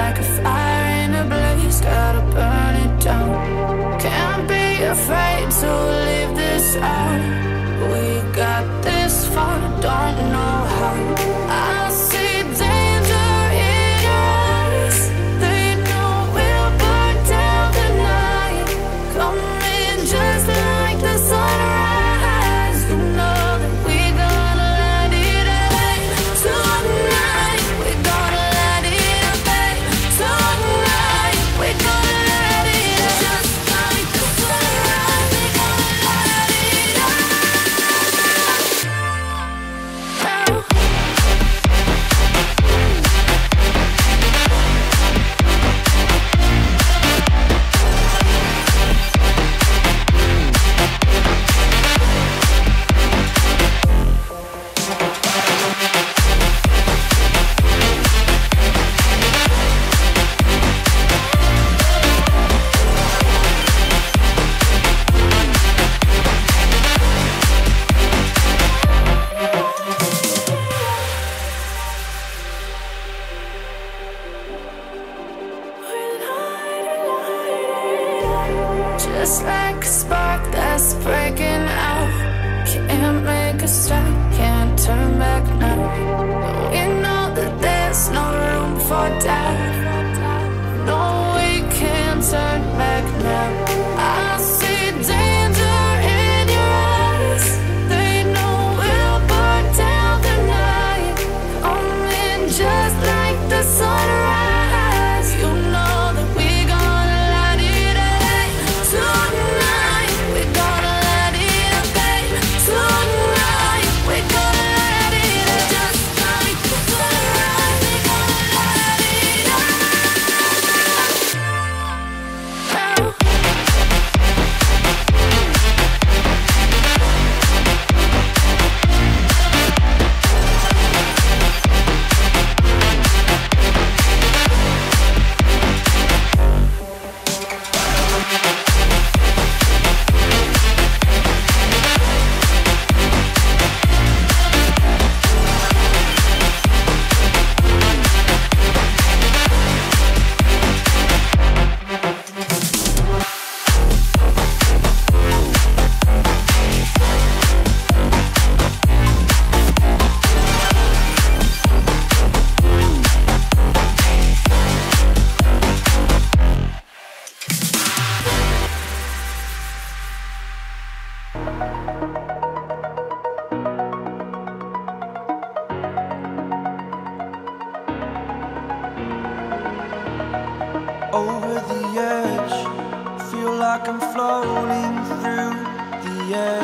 like a fire in a blaze. Gotta burn it down. Can't be afraid to leave this out. We got this far, don't know how. yeah.